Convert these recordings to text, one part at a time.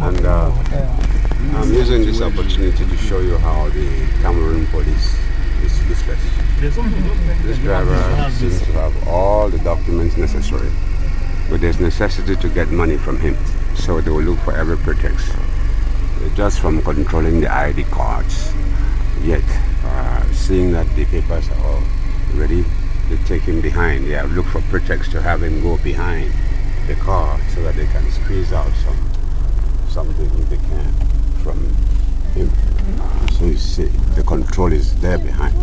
And uh, I'm using this opportunity to show you how the Cameroon police is useless. This driver seems to have all the documents necessary, but there's necessity to get money from him, so they will look for every pretext, uh, just from controlling the ID cards. Yet, uh, seeing that the papers are all ready, they take him behind. They have looked for pretext to have him go behind the car so that they can squeeze out something they can from him. So you see, the control is there behind.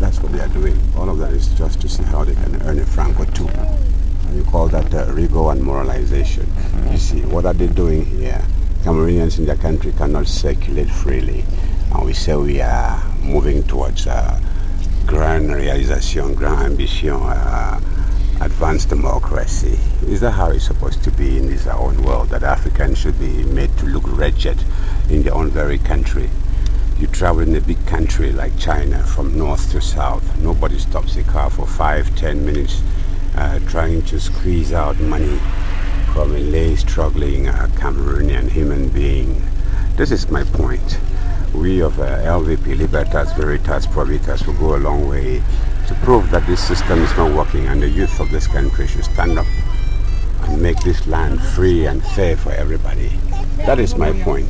That's what they are doing. All of that is just to see how they can earn a franc or two. And you call that uh, rigor and moralization. You see, what are they doing here? Cameroonians in their country cannot circulate freely. And we say we are moving towards uh, grand realization, grand ambition, uh, advanced democracy. Is that how it's supposed to be in this our own world? That Africans should be made to look wretched in their own very country? You travel in a big country like China from north to south. Nobody stops a car for five, ten minutes uh, trying to squeeze out money from a lay struggling uh, Cameroonian human being. This is my point. We of uh, LVP, Libertas Veritas Probitas, will go a long way to prove that this system is not working and the youth of this country should stand up and make this land free and fair for everybody. That is my point.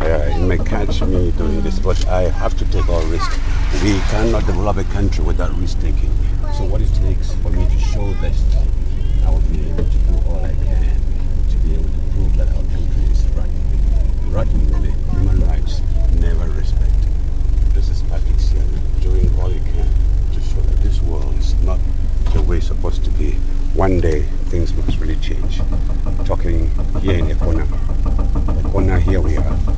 Uh, it may catch me doing this, but I have to take all risks. We cannot develop a country without risk taking. So what it takes for me to show this, I will be able to do all I can to be able to prove that our country is rotten. Rotten, really. Human rights never respect. This is Patrick Sianne doing all he can to show that this world is not the way it's supposed to be. One day things must really change. Talking here in Ekona. Ekona, here we are.